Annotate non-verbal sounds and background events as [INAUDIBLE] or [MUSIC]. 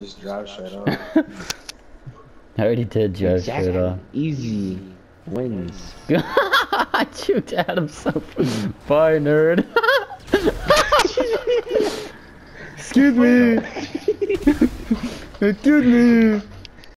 Just drive straight up. I already did drive straight on. Easy wins. [LAUGHS] I juked Adam so [LAUGHS] Bye, nerd. [LAUGHS] Excuse me. Excuse me.